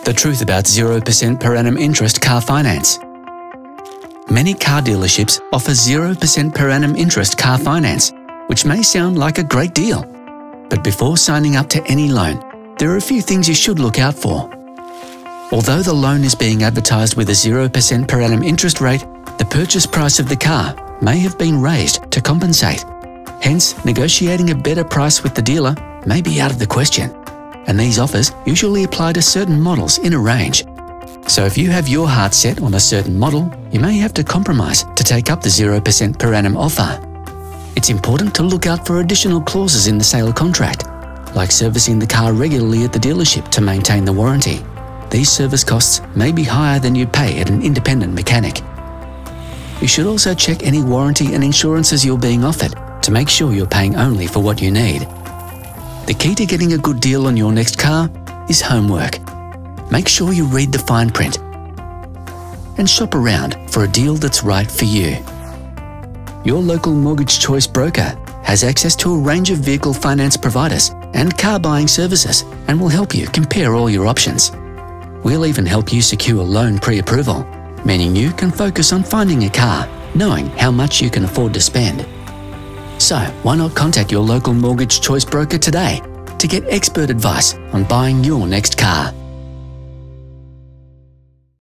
The truth about 0% per annum interest car finance. Many car dealerships offer 0% per annum interest car finance, which may sound like a great deal. But before signing up to any loan, there are a few things you should look out for. Although the loan is being advertised with a 0% per annum interest rate, the purchase price of the car may have been raised to compensate. Hence, negotiating a better price with the dealer may be out of the question. And these offers usually apply to certain models in a range. So if you have your heart set on a certain model, you may have to compromise to take up the 0% per annum offer. It's important to look out for additional clauses in the sale contract, like servicing the car regularly at the dealership to maintain the warranty these service costs may be higher than you'd pay at an independent mechanic. You should also check any warranty and insurances you're being offered to make sure you're paying only for what you need. The key to getting a good deal on your next car is homework. Make sure you read the fine print and shop around for a deal that's right for you. Your local mortgage choice broker has access to a range of vehicle finance providers and car buying services and will help you compare all your options. We'll even help you secure loan pre-approval, meaning you can focus on finding a car, knowing how much you can afford to spend. So why not contact your local mortgage choice broker today to get expert advice on buying your next car?